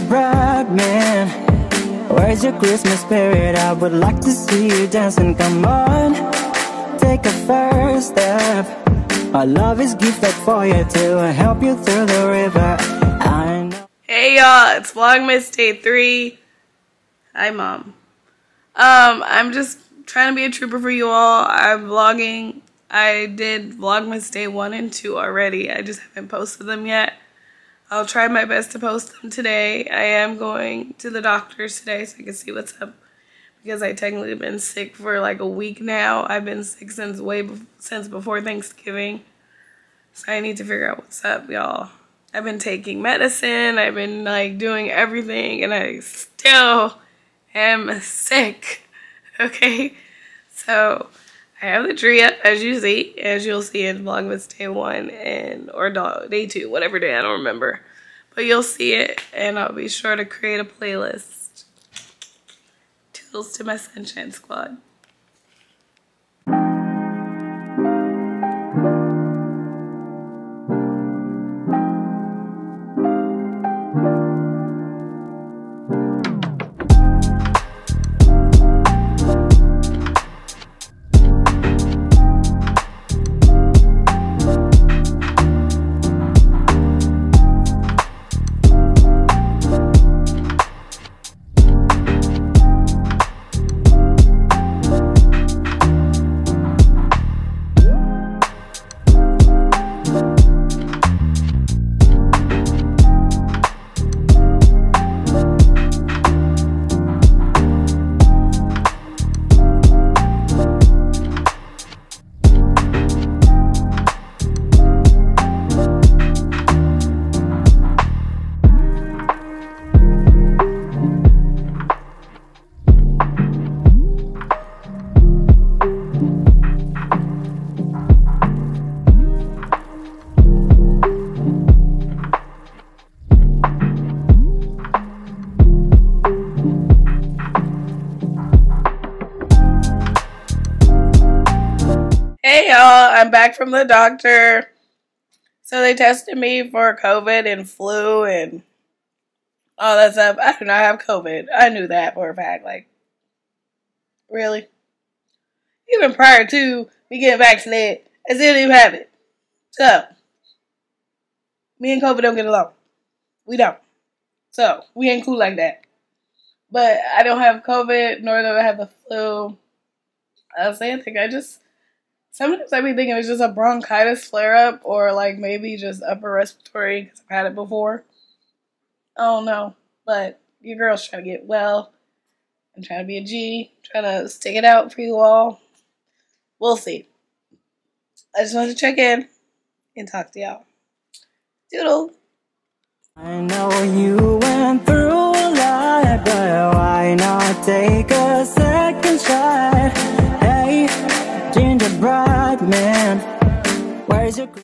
gingerbread man. Where's your Christmas spirit? I would like to see you dancing. Come on, take a first step. Our love is gifted for you to help you through the river. I know. Hey y'all, it's Vlogmas Day 3. Hi mom. Um, I'm just trying to be a trooper for you all. I'm vlogging. I did Vlogmas Day 1 and 2 already. I just haven't posted them yet. I'll try my best to post them today. I am going to the doctor's today so I can see what's up because I technically been sick for like a week now. I've been sick since way be since before Thanksgiving. So I need to figure out what's up, y'all. I've been taking medicine. I've been like doing everything and I still am sick. Okay? So I have the tree up as you see, as you'll see in Vlogmas Day 1 and or Day 2, whatever day, I don't remember. But you'll see it and I'll be sure to create a playlist. Toodles to my Sunshine Squad. Y'all, I'm back from the doctor. So they tested me for COVID and flu and all that stuff. I do not have COVID. I knew that for a fact. Like, really? Even prior to me getting vaccinated, I still didn't have it. So, me and COVID don't get along. We don't. So, we ain't cool like that. But I don't have COVID, nor do I have the flu. I was saying, I think I just Sometimes I be thinking it's just a bronchitis flare up or like maybe just upper respiratory because I've had it before. Don't know. But your girl's trying to get well. I'm trying to be a G, trying to stick it out for you all. We'll see. I just wanted to check in and talk to y'all. Doodle. I know you went through a lot, but why not take a second shot? Gingerbread man, where's your